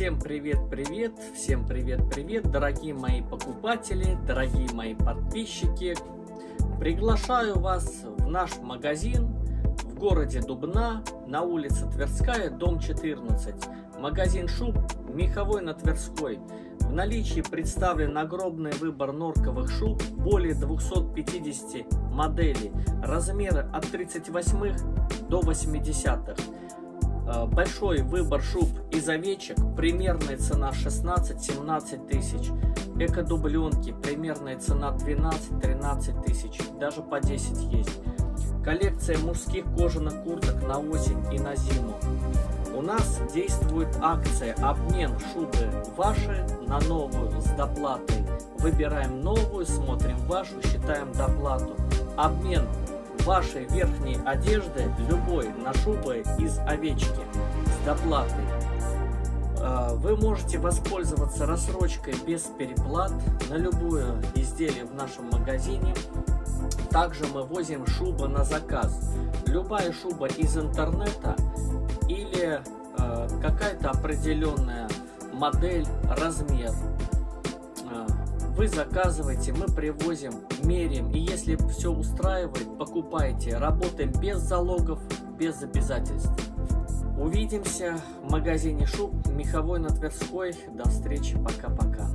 Всем привет-привет, всем привет-привет, дорогие мои покупатели, дорогие мои подписчики. Приглашаю вас в наш магазин в городе Дубна на улице Тверская, дом 14. Магазин шуб Меховой на Тверской. В наличии представлен огромный выбор норковых шуб, более 250 моделей, размеры от 38 до 80. -х. Большой выбор шуб из овечек, примерная цена 16-17 тысяч. Эко-дубленки, примерная цена 12-13 тысяч, даже по 10 есть. Коллекция мужских кожаных курток на осень и на зиму. У нас действует акция обмен шубы ваши на новую с доплатой. Выбираем новую, смотрим вашу, считаем доплату. Обмен вашей верхней одежды любой на шубы из овечки с доплатой. А, вы можете воспользоваться рассрочкой без переплат на любое изделие в нашем магазине. Также мы возим шубы на заказ. Любая шуба из интернета или э, какая-то определенная модель, размер. Вы заказываете, мы привозим, меряем. И если все устраивает, покупайте. Работаем без залогов, без обязательств. Увидимся в магазине шуб Меховой на Тверской. До встречи. Пока-пока.